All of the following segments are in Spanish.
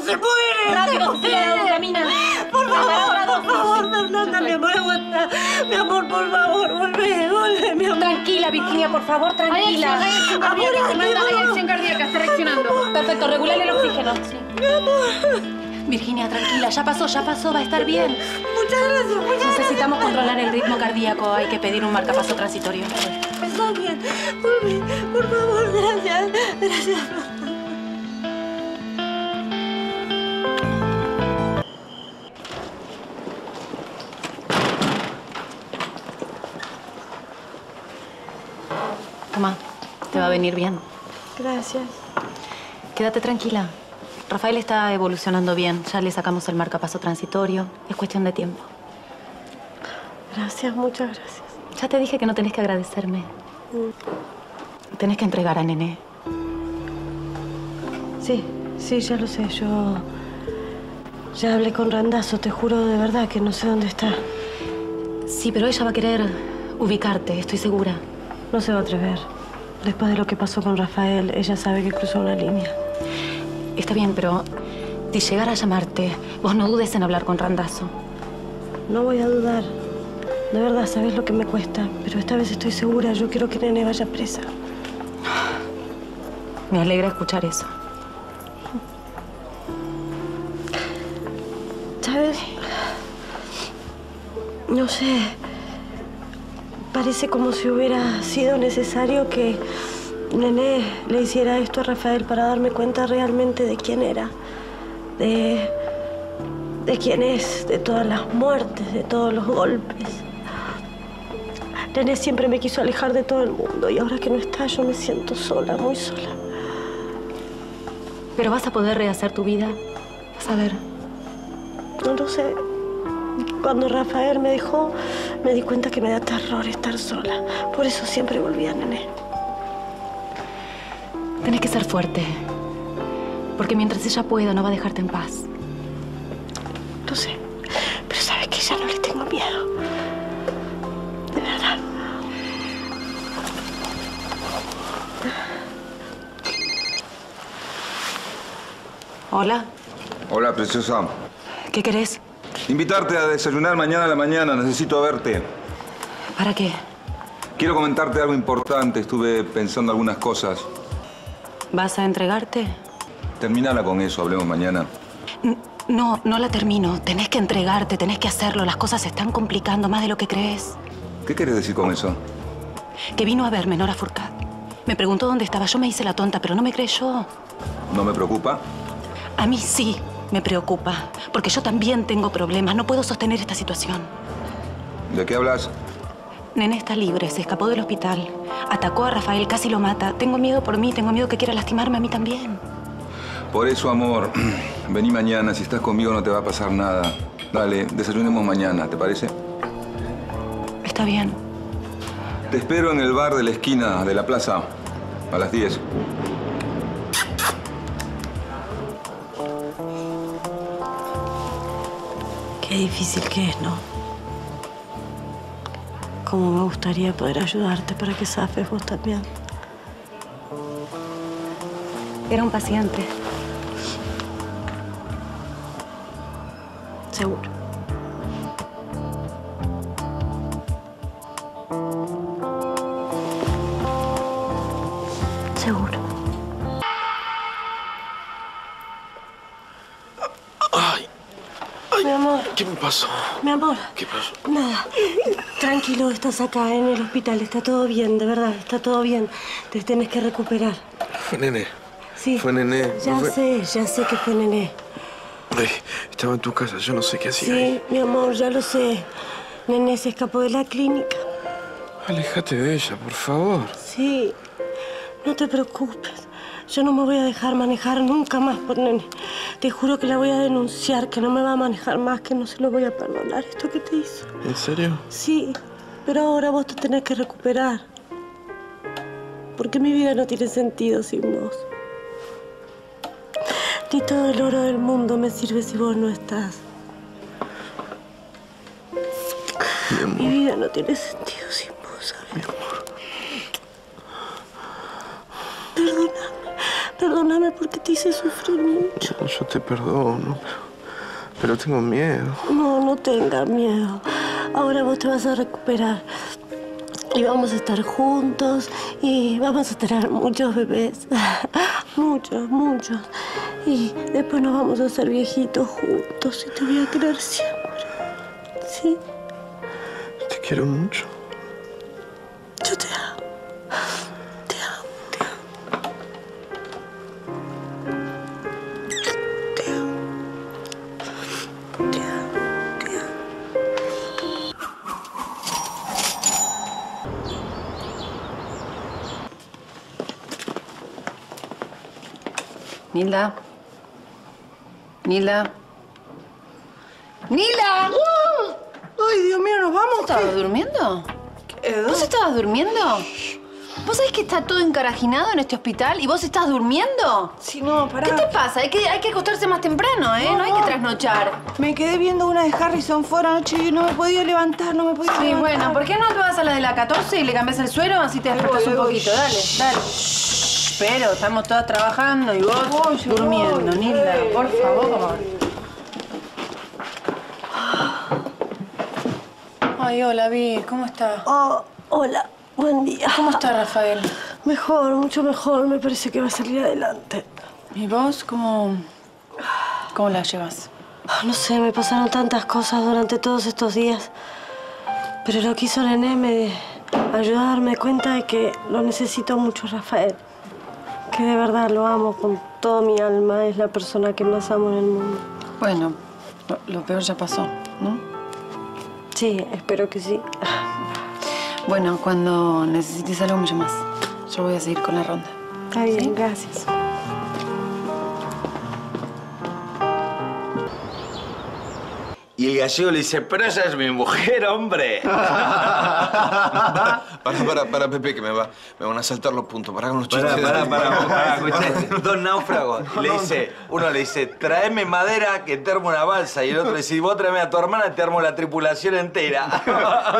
se muere! ¡Rápido, se muere! camina! ¡Por favor, por favor, Fernanda, mi amor, aguanta! Mi amor, por favor, volvé, volvé, mi amor. Tranquila, Virginia, por favor, tranquila. Hay acción cardíaca, Fernanda, hay acción cardíaca, está reaccionando. Perfecto, regulale el oxígeno. Sí. Mi amor. Virginia, tranquila, ya pasó, ya pasó, va a estar bien. Muchas gracias, muchas gracias. Necesitamos controlar el ritmo cardíaco, hay que pedir un marcapaso transitorio. Está bien, por favor, gracias, gracias. Te va a venir bien. Gracias. Quédate tranquila. Rafael está evolucionando bien. Ya le sacamos el marcapaso transitorio. Es cuestión de tiempo. Gracias, muchas gracias. Ya te dije que no tenés que agradecerme. Tenés que entregar a Nené. Sí, sí, ya lo sé. Yo ya hablé con Randazo. Te juro de verdad que no sé dónde está. Sí, pero ella va a querer ubicarte, estoy segura. No se va a atrever. Después de lo que pasó con Rafael, ella sabe que cruzó una línea. Está bien, pero si llegara a llamarte, vos no dudes en hablar con Randazo. No voy a dudar. De verdad, sabes lo que me cuesta. Pero esta vez estoy segura. Yo quiero que Nene vaya presa. Me alegra escuchar eso. ¿Sabes? No sé. Parece como si hubiera sido necesario que Nené le hiciera esto a Rafael para darme cuenta realmente de quién era. De. de quién es, de todas las muertes, de todos los golpes. Nené siempre me quiso alejar de todo el mundo y ahora que no está yo me siento sola, muy sola. Pero vas a poder rehacer tu vida. Vas a ver. No lo sé. Cuando Rafael me dejó, me di cuenta que me da terror estar sola. Por eso siempre volví a Nené. Tenés que ser fuerte. Porque mientras ella pueda, no va a dejarte en paz. Lo sé. Pero sabes que ya no le tengo miedo. De verdad. Hola. Hola, preciosa. ¿Qué querés? Invitarte a desayunar mañana a la mañana. Necesito verte. ¿Para qué? Quiero comentarte algo importante. Estuve pensando algunas cosas. ¿Vas a entregarte? Terminala con eso. Hablemos mañana. N- No, no la termino. Tenés que entregarte, tenés que hacerlo. Las cosas se están complicando más de lo que crees. ¿Qué quieres decir con eso? Que vino a verme Nora Furcat. Me preguntó dónde estaba. Yo me hice la tonta, pero no me creyó. ¿No me preocupa? A mí sí me preocupa, porque yo también tengo problemas. No puedo sostener esta situación. ¿De qué hablas? Nene está libre, se escapó del hospital. Atacó a Rafael, casi lo mata. Tengo miedo por mí, tengo miedo que quiera lastimarme a mí también. Por eso, amor, vení mañana. Si estás conmigo no te va a pasar nada. Dale, desayunemos mañana, ¿te parece? Está bien. Te espero en el bar de la esquina de la plaza a las 10. Qué difícil que es, ¿no? Cómo me gustaría poder ayudarte para que zafes vos también. Era un paciente. Seguro. ¿Qué me pasó? mi amor. ¿Qué pasó? Nada. Tranquilo, estás acá en el hospital. Está todo bien, de verdad. Está todo bien. Te tienes que recuperar. Fue Nené. Sí. Fue Nené. Ya no fue- sé, ya sé que fue Nené. Ay, estaba en tu casa, yo no sé qué hacía Sí, ahí. mi amor, ya lo sé. Nené se escapó de la clínica. Aléjate de ella, por favor. Sí, no te preocupes. Yo no me voy a dejar manejar nunca más por Nene. Te juro que la voy a denunciar, que no me va a manejar más, que no se lo voy a perdonar esto que te hizo. ¿En serio? Sí, pero ahora vos te tenés que recuperar. Porque mi vida no tiene sentido sin vos. Ni todo el oro del mundo me sirve si vos no estás. Mi. Mi vida no tiene sentido sin vos, Perdóname, porque te hice sufrir mucho. Yo te perdono, pero tengo miedo. No, no tengas miedo. Ahora vos te vas a recuperar. Y vamos a estar juntos y vamos a tener muchos bebés. Muchos, muchos. Y después nos vamos a hacer viejitos juntos y te voy a querer siempre. ¿Sí? Te quiero mucho. Nilda. Nilda. ¡Nilda! Ay, Dios mío, ¿nos vamos? ¿Estabas durmiendo? ¿Vos estabas durmiendo? ¿Vos sabés que está todo encarajinado en este hospital y vos estás durmiendo? Sí, no, pará. ¿Qué te pasa? Hay que, hay que acostarse más temprano, ¿eh? No, hay que trasnochar. Me quedé viendo una de Harrison Ford anoche y no me podía levantar, no me podía Sí, levantar. bueno, ¿por qué no te vas a la de la 14 y le cambias el suero? Así te despertas un poquito. Dale, dale. Pero estamos todas trabajando y vos durmiendo, Nilda, por favor. Ay, hola, Vi, ¿cómo estás? Oh, hola, buen día. ¿Cómo está Rafael? Mejor, mucho mejor. Me parece que va a salir adelante. ¿Y vos cómo, cómo la llevas? Ah, No sé, me pasaron tantas cosas durante todos estos días. Pero lo que hizo Nené me ayudó a darme cuenta de que lo necesito mucho, Rafael. Que de verdad lo amo con toda mi alma. Es la persona que más amo en el mundo. Bueno, lo, lo peor ya pasó, ¿no? Sí, espero que sí. Bueno, cuando necesites algo me llamas. Yo voy a seguir con la ronda. Está bien, gracias. Y el gallego le dice, pero ella es mi mujer, hombre. Para, para, para, Pepe, que me, va, me van a saltar los puntos. Para con los chistes. pará, pará, escuchá, Dos náufragos. Y le dice, uno le dice, tráeme madera que te armo una balsa. Y el otro le dice, vos tráeme a tu hermana, te armo la tripulación entera.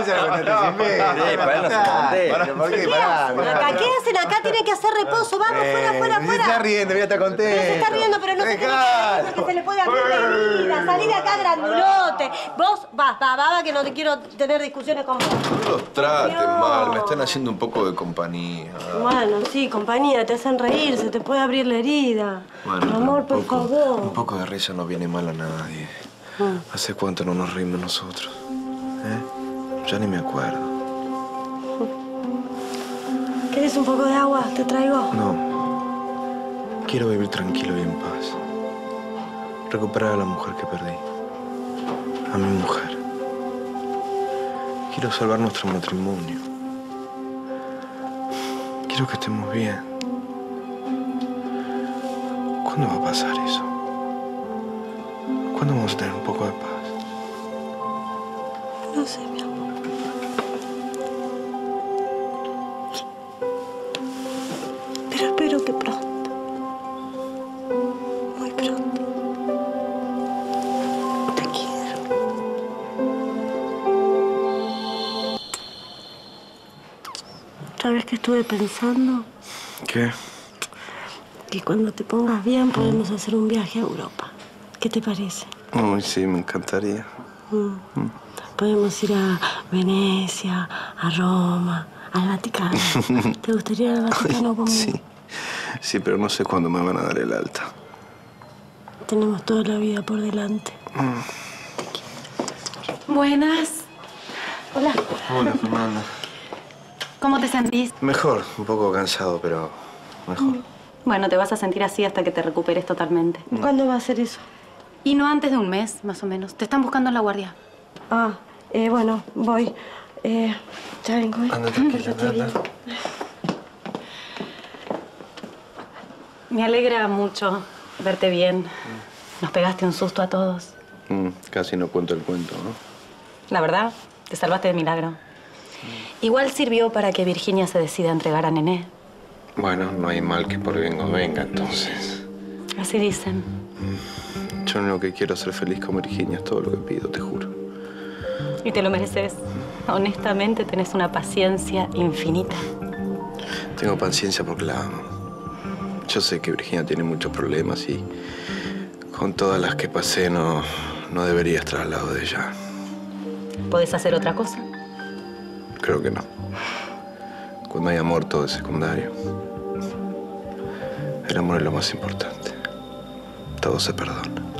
Se. Sí, para él no se conté. Pará, ¿Por qué? Pará, mirá. Acá, ¿qué hacen acá? Tienen que hacer reposo. Vamos, fuera, fuera, Eh, Se fuera. está riendo, voy a estar contento. Pero se está riendo, pero no se tiene que se le puede abrir la herida. Salí de acá grandulote. Vos, va, va, que no te quiero tener discusiones con vos. No los traten No. mal, me están haciendo un poco de compañía. Bueno, sí, compañía, te hacen reír, se te puede abrir la herida. Bueno, Amor, por poco, favor. Un poco de risa no viene mal a nadie. ¿Hace cuánto no nos reímos nosotros? ¿Eh? Ya ni me acuerdo. ¿Querés un poco de agua? ¿Te traigo? No. Quiero vivir tranquilo y en paz. Recuperar a la mujer que perdí. A mi mujer. Quiero salvar nuestro matrimonio. Quiero que estemos bien. ¿Cuándo va a pasar eso? ¿Cuándo vamos a tener un poco de paz? No sé, mi amor. Pero espero que pronto. Muy pronto. ¿Sabes qué estuve pensando? ¿Qué? Que cuando te pongas bien podemos hacer un viaje a Europa. ¿Qué te parece? Uy, sí, me encantaría. Podemos ir a Venecia, a Roma, al Vaticano. ¿Te gustaría ir al Vaticano conmigo? Sí. Sí, pero no sé cuándo me van a dar el alta. Tenemos toda la vida por delante. Buenas. Hola. Hola, Fernanda. ¿Cómo te sentís? Mejor, un poco cansado, pero mejor. Bueno, te vas a sentir así hasta que te recuperes totalmente. ¿Cuándo va a ser eso? Y no antes de un mes, más o menos. Te están buscando en la guardia. Ah, eh, bueno, voy. Eh, ya vengo. ¿eh? Anda tranquila, anda, anda. Me alegra mucho verte bien. Nos pegaste un susto a todos. Mm, casi no cuento el cuento, ¿no? La verdad, te salvaste de milagro. Igual sirvió para que Virginia se decida a entregar a Nené. Bueno, no hay mal que por bien no venga, entonces. Así dicen. Yo lo que quiero es ser feliz con Virginia, es todo lo que pido, te juro. Y te lo mereces. Honestamente, tenés una paciencia infinita. Tengo paciencia porque la amo. Yo sé que Virginia tiene muchos problemas y con todas las que pasé no, no debería estar al lado de ella. ¿Podés hacer otra cosa? Creo que no. Cuando hay amor todo es secundario. El amor es lo más importante. Todo se perdona.